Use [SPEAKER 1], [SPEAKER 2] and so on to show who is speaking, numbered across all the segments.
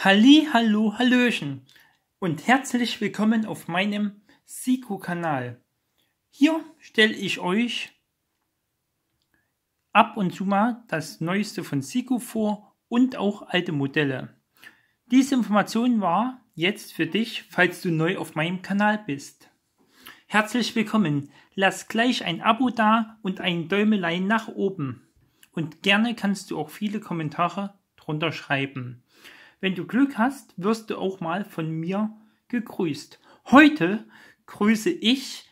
[SPEAKER 1] Halli, hallo, hallöchen und herzlich willkommen auf meinem Siku-Kanal. Hier stelle ich euch ab und zu mal das Neueste von Siku vor und auch alte Modelle. Diese Information war jetzt für dich, falls du neu auf meinem Kanal bist. Herzlich willkommen. Lass gleich ein Abo da und ein Däumelein nach oben. Und gerne kannst du auch viele Kommentare drunter schreiben. Wenn du Glück hast, wirst du auch mal von mir gegrüßt. Heute grüße ich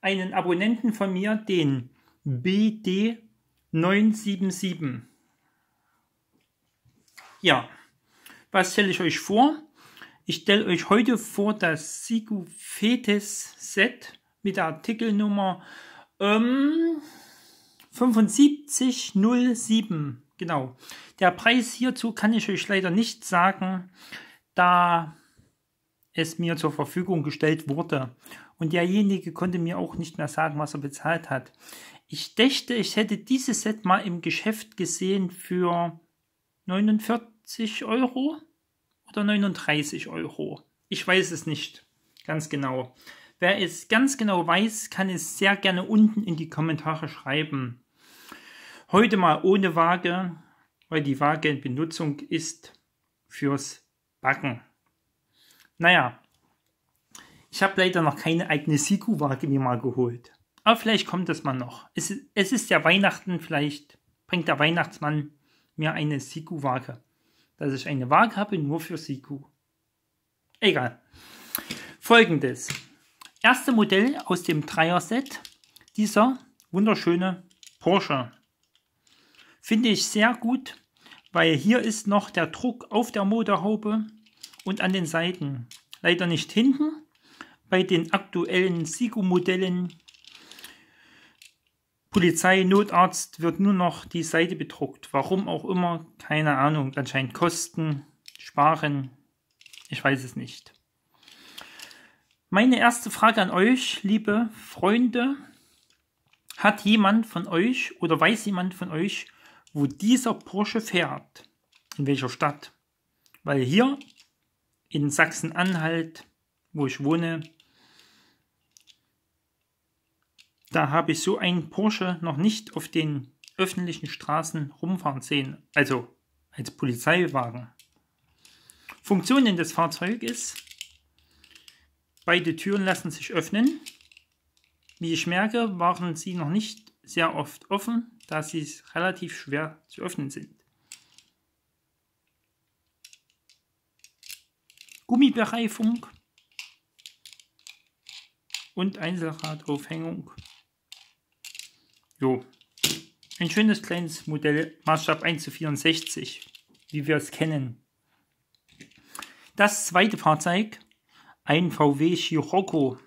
[SPEAKER 1] einen Abonnenten von mir, den BD977. Ja, was stelle ich euch vor? Ich stelle euch heute vor das Sigu Fetes Set mit der Artikelnummer ähm, 7507. Genau. Der Preis hierzu kann ich euch leider nicht sagen, da es mir zur Verfügung gestellt wurde. Und derjenige konnte mir auch nicht mehr sagen, was er bezahlt hat. Ich dächte, ich hätte dieses Set mal im Geschäft gesehen für 49 Euro oder 39 Euro. Ich weiß es nicht ganz genau. Wer es ganz genau weiß, kann es sehr gerne unten in die Kommentare schreiben. Heute mal ohne Waage, weil die Waage in Benutzung ist fürs Backen. Naja, ich habe leider noch keine eigene Siku-Waage mir mal geholt. Aber vielleicht kommt das mal noch. Es, es ist ja Weihnachten, vielleicht bringt der Weihnachtsmann mir eine Siku-Waage. Dass ich eine Waage habe, nur für Siku. Egal. Folgendes. Erste Modell aus dem Dreier-Set. Dieser wunderschöne Porsche. Finde ich sehr gut, weil hier ist noch der Druck auf der Motorhaube und an den Seiten. Leider nicht hinten. Bei den aktuellen Sigo-Modellen Polizei, Notarzt wird nur noch die Seite bedruckt. Warum auch immer, keine Ahnung. Anscheinend Kosten, Sparen, ich weiß es nicht. Meine erste Frage an euch, liebe Freunde. Hat jemand von euch oder weiß jemand von euch, wo dieser Porsche fährt. In welcher Stadt. Weil hier in Sachsen-Anhalt, wo ich wohne, da habe ich so einen Porsche noch nicht auf den öffentlichen Straßen rumfahren sehen. Also als Polizeiwagen. Funktionen des Fahrzeuges. Beide Türen lassen sich öffnen. Wie ich merke, waren sie noch nicht sehr oft offen da sie relativ schwer zu öffnen sind. Gummibereifung und Einzelradaufhängung. Jo, ein schönes kleines Modell, Maßstab 1 zu 64, wie wir es kennen. Das zweite Fahrzeug, ein VW Scirocco.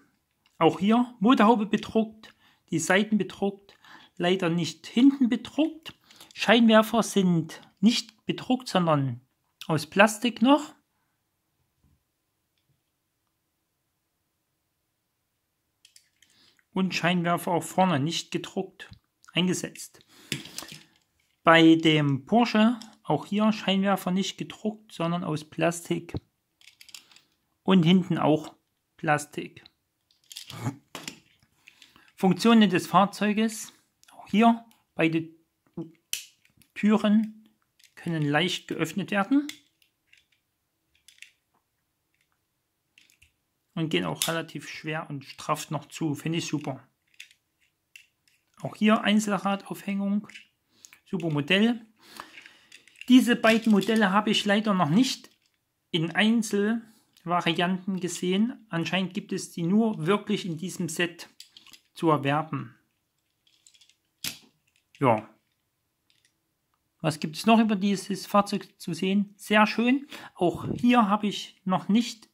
[SPEAKER 1] Auch hier Motorhaube bedruckt, die Seiten bedruckt, leider nicht hinten bedruckt. Scheinwerfer sind nicht bedruckt, sondern aus Plastik noch. Und Scheinwerfer auch vorne nicht gedruckt eingesetzt. Bei dem Porsche auch hier Scheinwerfer nicht gedruckt, sondern aus Plastik. Und hinten auch Plastik. Funktionen des Fahrzeuges hier beide Türen können leicht geöffnet werden und gehen auch relativ schwer und straff noch zu. Finde ich super. Auch hier Einzelradaufhängung. Super Modell. Diese beiden Modelle habe ich leider noch nicht in Einzelvarianten gesehen. Anscheinend gibt es die nur wirklich in diesem Set zu erwerben. Ja. Was gibt es noch über dieses Fahrzeug zu sehen? Sehr schön. Auch hier habe ich noch nicht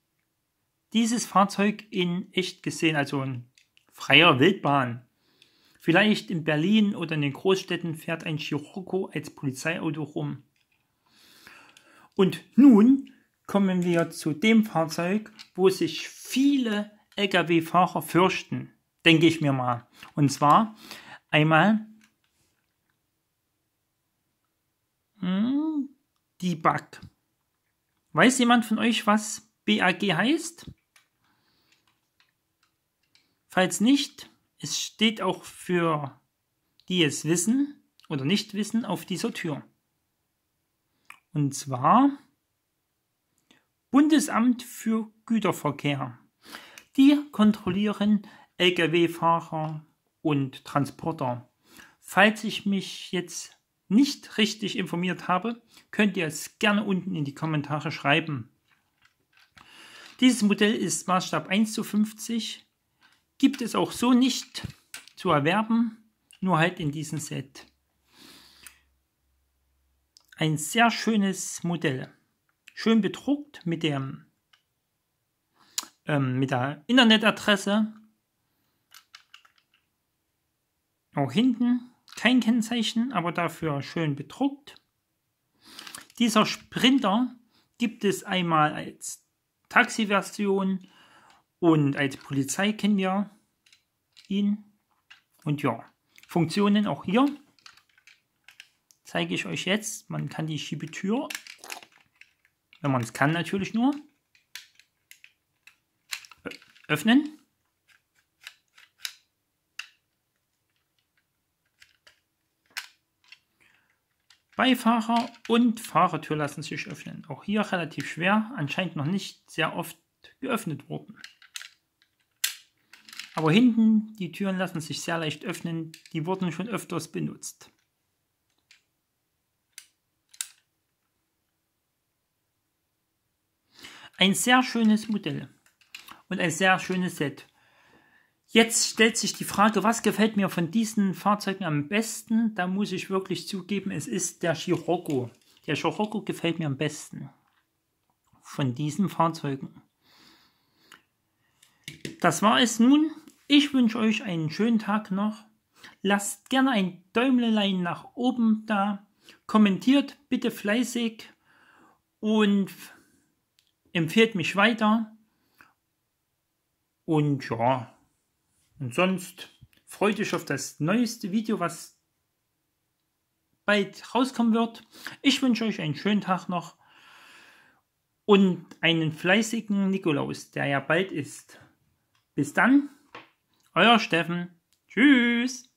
[SPEAKER 1] dieses Fahrzeug in echt gesehen, also in freier Wildbahn. Vielleicht in Berlin oder in den Großstädten fährt ein Scirocco als Polizeiauto rum. Und nun kommen wir zu dem Fahrzeug, wo sich viele Lkw-Fahrer fürchten, denke ich mir mal. Und zwar einmal Hm, Debug. Weiß jemand von euch, was BAG heißt? Falls nicht, es steht auch für die es wissen oder nicht wissen auf dieser Tür. Und zwar Bundesamt für Güterverkehr. Die kontrollieren Lkw-Fahrer und Transporter. Falls ich mich jetzt nicht richtig informiert habe, könnt ihr es gerne unten in die Kommentare schreiben. Dieses Modell ist Maßstab 1 zu 50, gibt es auch so nicht zu erwerben, nur halt in diesem Set. Ein sehr schönes Modell. Schön bedruckt mit dem ähm, mit der Internetadresse. Auch hinten kein Kennzeichen, aber dafür schön bedruckt. Dieser Sprinter gibt es einmal als Taxi-Version und als Polizei kennen wir ihn. Und ja, Funktionen auch hier zeige ich euch jetzt. Man kann die Schiebetür, wenn man es kann natürlich nur, öffnen. Beifahrer und Fahrertür lassen sich öffnen. Auch hier relativ schwer, anscheinend noch nicht sehr oft geöffnet worden. Aber hinten, die Türen lassen sich sehr leicht öffnen, die wurden schon öfters benutzt. Ein sehr schönes Modell und ein sehr schönes Set. Jetzt stellt sich die Frage, was gefällt mir von diesen Fahrzeugen am besten? Da muss ich wirklich zugeben, es ist der Scirocco. Der Scirocco gefällt mir am besten von diesen Fahrzeugen. Das war es nun. Ich wünsche euch einen schönen Tag noch. Lasst gerne ein Däumlein nach oben da. Kommentiert bitte fleißig und empfehlt mich weiter. Und ja, und sonst freut euch auf das neueste Video, was bald rauskommen wird. Ich wünsche euch einen schönen Tag noch und einen fleißigen Nikolaus, der ja bald ist. Bis dann, euer Steffen. Tschüss.